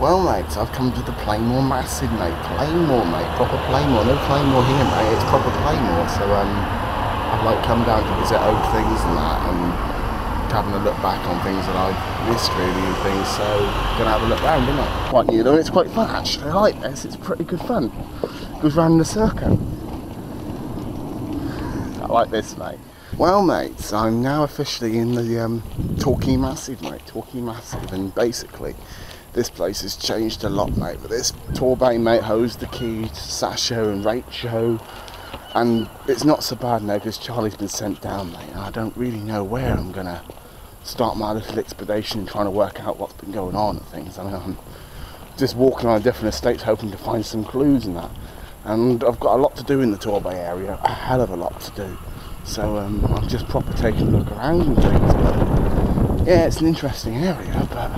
Well, mate, I've come to the Plainmoor Massive, mate. Plainmoor, mate. Proper Plainmoor. No Plainmoor here, mate. It's proper Plainmoor. So, um, I'd like come down to visit old things and that and having a look back on things that I've missed, really, and things. So, gonna have a look round, isn't it? Quite new, though. It's quite fun, actually. I like this. It's pretty good fun. Goes round the circle. I like this, mate. Well, mates, I'm now officially in the um, Massive, mate. Torquay Massive, and basically, this place has changed a lot, mate. But this Torbay, mate, holds the key to Sasha and Rachel. And it's not so bad now because Charlie's been sent down, mate. And I don't really know where I'm going to start my little expedition and trying to work out what's been going on and things. I mean, I'm just walking on different estates hoping to find some clues and that. And I've got a lot to do in the Torbay area, a hell of a lot to do. So um, I'm just proper taking a look around and things. But yeah, it's an interesting area, but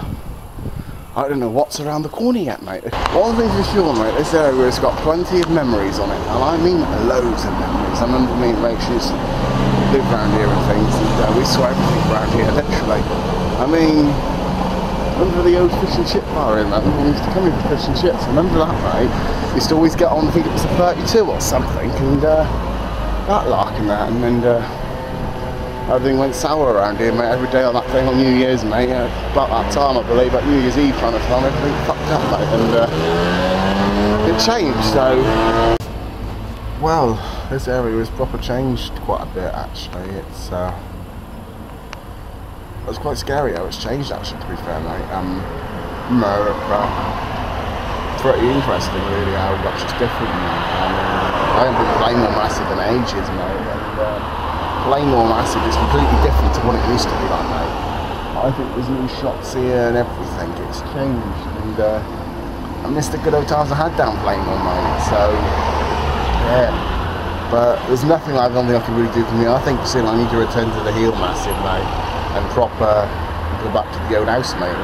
I don't know what's around the corner yet, mate. One thing's for sure, mate, this area has got plenty of memories on it, and I mean loads of memories. I remember me and Rachel used to live around here and things, and uh, we saw everything around here, literally. I mean, remember the old fish and chip bar in that? We used to come in for fish and chips. Remember that, mate? Used to always get on, I think it was a 32 or something, and uh, that lark and that, and then uh, everything went sour around here, mate. Every day on that thing on New Year's, mate. Uh, about that time, I believe, at New Year's Eve kind of time, everything fucked up, mate, and uh, it changed. So, well, this area has proper changed quite a bit, actually. It's uh, it was quite scary how it's changed, actually. To be fair, mate. Um, pretty interesting, really, how much it's different now. I haven't been playing massive in ages, mate. And, uh, Plainmoor Massive is completely different to what it used to be like, mate. I think there's new shops here and everything. It's changed, and uh, I miss the good old times I had down Plainmoor, mate. So, yeah. But there's nothing I don't I can really do for me. I think soon I need to return to the Hele massive, mate, and proper go back to the old house, mate,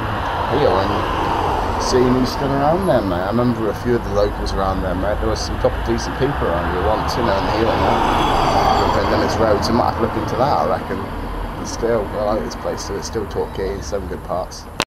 Hele and seeing who's still around there, mate. I remember a few of the locals around there, mate. There was some proper decent people around here once, you know, in the Hele. Dennis Road, so I might have to look into that, I reckon. But still, I like this place, so it's still Torquay in some good parts.